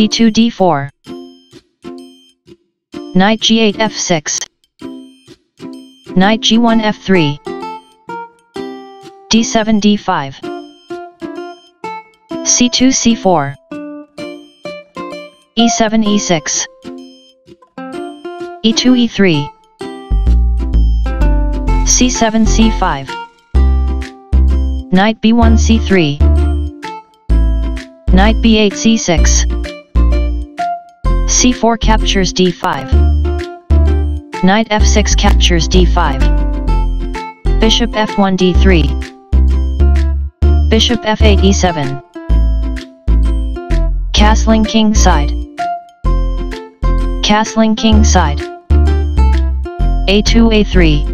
d2 d4 Knight g8 f6 Knight g1 f3 d7 d5 c2 c4 e7 e6 e2 e3 c7 c5 Knight b1 c3 Knight b8 c6 c4 captures d5 Knight f6 captures d5 Bishop f1 d3 Bishop f8 e7 Castling king side. Castling king side. A2 a3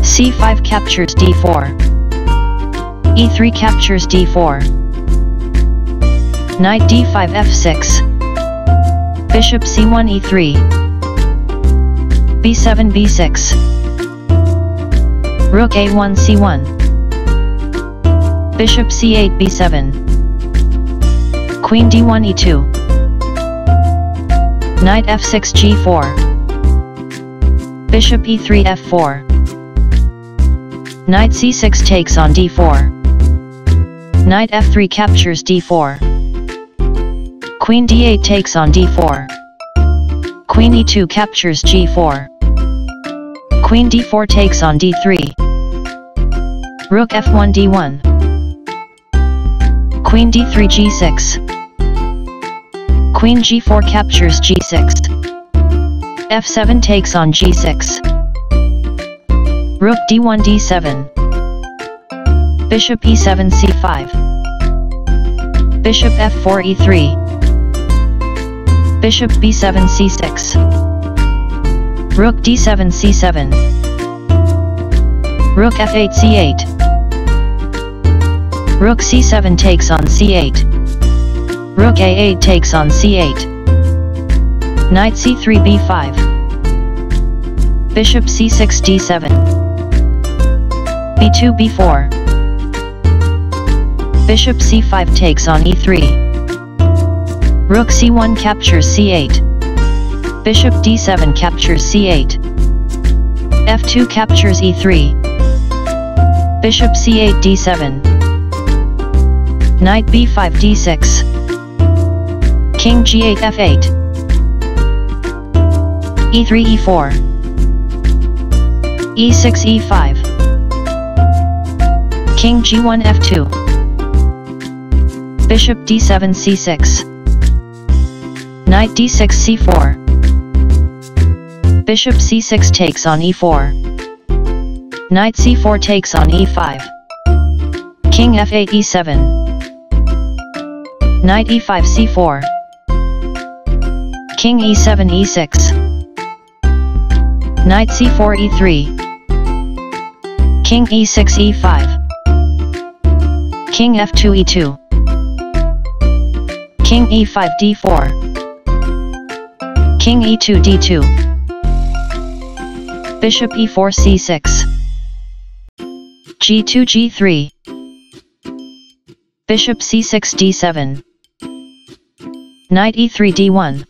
c5 captures d4 e3 captures d4 Knight d5 f6 Bishop c1 e3 b7 b6 Rook a1 c1 Bishop c8 b7 Queen d1 e2 Knight f6 g4 Bishop e3 f4 Knight c6 takes on d4 Knight f3 captures d4 Queen d8 takes on d4. Queen e2 captures g4. Queen d4 takes on d3. Rook f1 d1. Queen d3 g6. Queen g4 captures g6. f7 takes on g6. Rook d1 d7. Bishop e7 c5. Bishop f4 e3. Bishop b7 c6 Rook d7 c7 Rook f8 c8 Rook c7 takes on c8 Rook a8 takes on c8 Knight c3 b5 Bishop c6 d7 b2 b4 Bishop c5 takes on e3 Rook c1 captures c8. Bishop d7 captures c8. f2 captures e3. Bishop c8 d7. Knight b5 d6. King g8 f8. e3 e4. e6 e5. King g1 f2. Bishop d7 c6. Knight d6 c4. Bishop c6 takes on e4. Knight c4 takes on e5. King f8 e7. Knight e5 c4. King e7 e6. Knight c4 e3. King e6 e5. King f2 e2. King e5 d4. King e2 d2 Bishop e4 c6 g2 g3 Bishop c6 d7 Knight e3 d1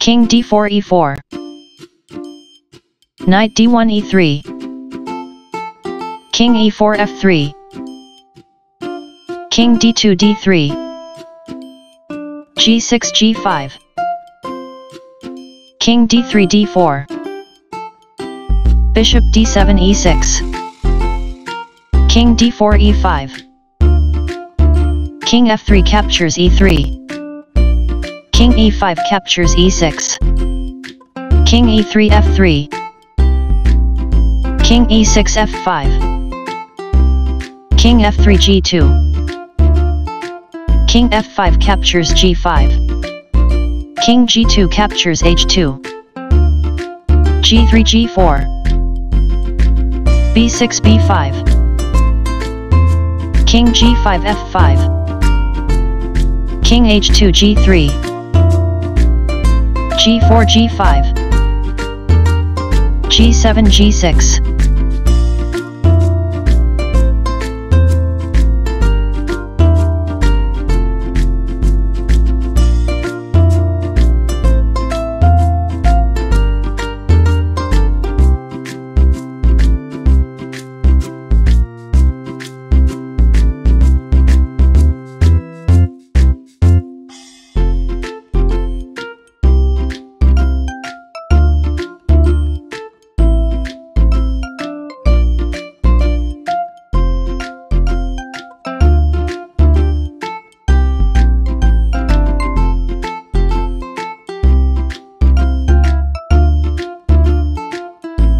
King d4 e4 Knight d1 e3 King e4 f3 King d2 d3 g6 g5 King d3 d4 Bishop d7 e6 King d4 e5 King f3 captures e3 King e5 captures e6 King e3 f3 King e6 f5 King f3 g2 King f5 captures g5 King g2 captures h2. g3 g4. b6 b5. King g5 f5. King h2 g3. g4 g5. g7 g6.